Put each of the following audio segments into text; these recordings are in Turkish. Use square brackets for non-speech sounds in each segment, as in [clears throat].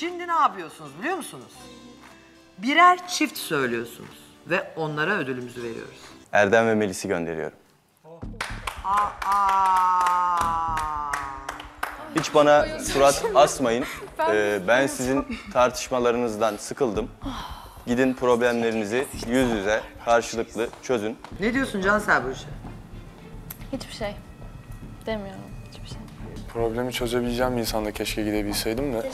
Şimdi ne yapıyorsunuz biliyor musunuz? Birer çift söylüyorsunuz ve onlara ödülümüzü veriyoruz. Erdem ve Melis'i gönderiyorum. Aa! Hiç bana surat asmayın. [laughs] Ee, ben sizin tartışmalarınızdan sıkıldım. Gidin problemlerinizi yüz yüze karşılıklı çözün. Ne diyorsun Cansel bu işe? Hiçbir şey. Demiyorum hiçbir şey. Problemi çözebileceğim bir insanda keşke gidebilseydim de.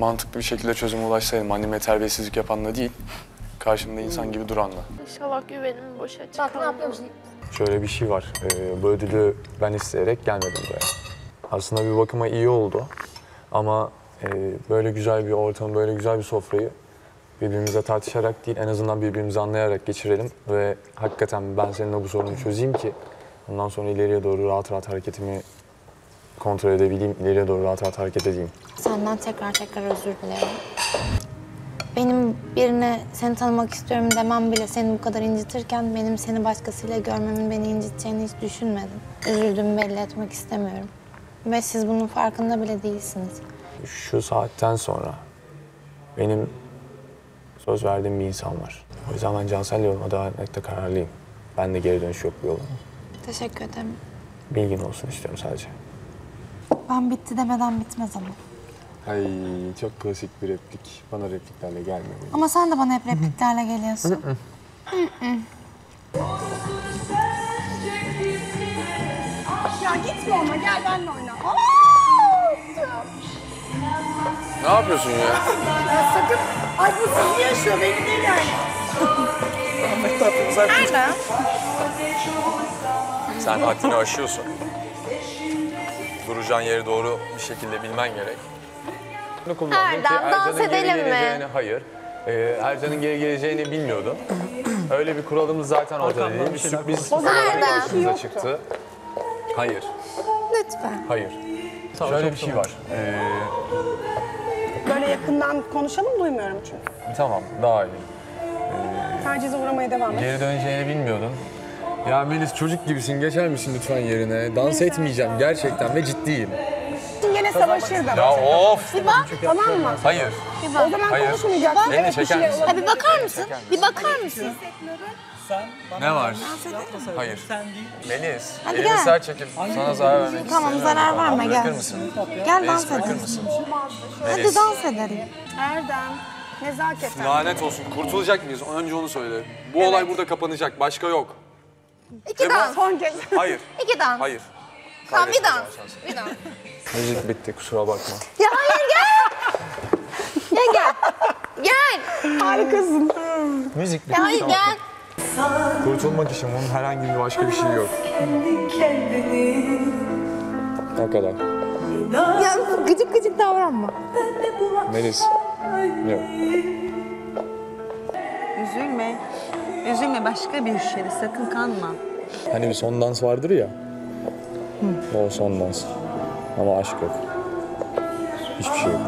Mantıklı bir şekilde çözüme ulaşsaydım. Anneme terbiyesizlik yapanla değil, karşımda insan gibi duranla. İnşallah güvenim boşa çıkar. Bak ne yapıyor musun? Şöyle bir şey var. Ee, bu ödülü ben isteyerek gelmedim buraya. Aslında bir bakıma iyi oldu. Ama e, böyle güzel bir ortamı, böyle güzel bir sofrayı birbirimize tartışarak değil, en azından birbirimizi anlayarak geçirelim. Ve hakikaten ben seninle bu sorunu çözeyim ki ondan sonra ileriye doğru rahat rahat hareketimi kontrol edebileyim, ileriye doğru rahat rahat hareket edeyim. Senden tekrar tekrar özür dilerim. Benim birine seni tanımak istiyorum demem bile seni bu kadar incitirken benim seni başkasıyla görmemin beni inciteceğini hiç düşünmedim. Üzüldüğümü belli etmek istemiyorum. Ve siz bunun farkında bile değilsiniz. Şu saatten sonra benim söz verdiğim bir insan var. O yüzden ben Cansel'le yoluma devam etmekte kararlıyım. Ben de geri dönüş yok bu yolun. Teşekkür ederim. Bilgin olsun istiyorum sadece. Ben bitti demeden bitmez ama. Ay çok klasik bir replik. Bana repliklerle gelme. Ama sen de bana hep repliklerle geliyorsun. Ya gitme ama gel benimle oyna. Ne yapıyorsun ya? Ya sakın. Ay bu sizi yaşıyor beni değil yani. Nerede? Sen haddini aşıyorsun. Duracağın yeri doğru bir şekilde bilmen gerek. Erdem, dans edelim mi? Hayır. Ee, Ercan'ın geri geleceğini bilmiyordum. [clears throat] Öyle bir kuralımız zaten ortada değil. Bir sürpriz Erdem. karşımıza çıktı. Hayır. Lütfen. Hayır. Şöyle bir şey var. Ee, Böyle yakından konuşalım duymuyorum çünkü. tamam daha iyi. Tacize uğramaya devam et. Geri döneceğini bilmiyordum. Ya Melis çocuk gibisin geçer misin lütfen yerine? Dans etmeyeceğim gerçekten ve ciddiyim. Yine savaşırdım. Ya of! Tamam mı? Hayır. O zaman Hayır. konuşmayacaksın. Beni bir çeker misin? olabilir. bir bakar mısın? Bir bakar mısın? Ne var? Hayır. Melis, Hadi elini gel. sağ çekip sana zarar vermek Tamam istemiyorum. zarar verme Bırakır gel. mısın? Gel Melis dans bırakır edelim. mısın? Hadi Melis. dans edelim. Erdem. Nezaketen. Lanet olsun. Kurtulacak mıyız? Önce onu söyle. Bu olay burada kapanacak. Başka yok. İki dans. Son kez. Hayır. İki dans. Hayır. Tamam bir dans. Bir dans. Müzik bitti kusura bakma. Ya hayır gel. Ya gel. Gel. Harikasın. Müzik bitti. Ya hayır gel. Kurtulmak için bunun herhangi bir başka bir şey yok. O kadar. Ya gıcık gıcık davranma. Melis. Yok. Üzülme. Üzülme başka bir şey. Sakın kanma. Hani bir son dans vardır ya. O son dans. Ama aşk yok. Hiçbir şey yok.